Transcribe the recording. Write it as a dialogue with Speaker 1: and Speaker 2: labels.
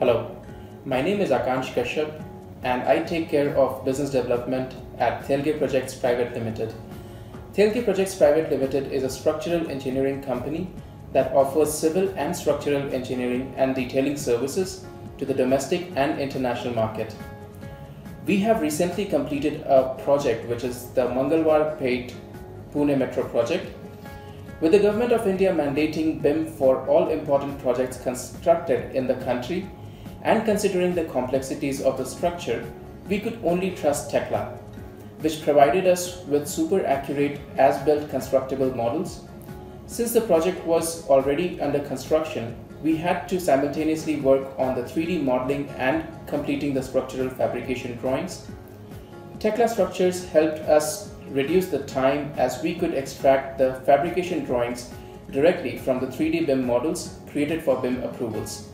Speaker 1: Hello, my name is Akansh Kashyap and I take care of business development at Telge Projects Private Limited. Telge Projects Private Limited is a structural engineering company that offers civil and structural engineering and detailing services to the domestic and international market. We have recently completed a project which is the Mangalwar Peth Pune Metro project. With the Government of India mandating BIM for all important projects constructed in the country and considering the complexities of the structure, we could only trust Tekla, which provided us with super accurate as-built constructible models. Since the project was already under construction, we had to simultaneously work on the 3D modeling and completing the structural fabrication drawings. Tekla Structures helped us reduce the time as we could extract the fabrication drawings directly from the 3D BIM models created for BIM approvals.